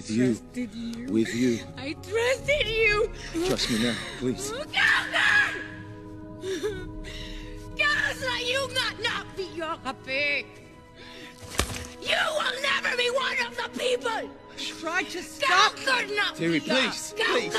With you. You. With you. I trusted you. Trust me now, please. Gauger! Gauger, you not not be your. You will never be one of the people. Try to stop. Gauger not Terry, be your- please, please.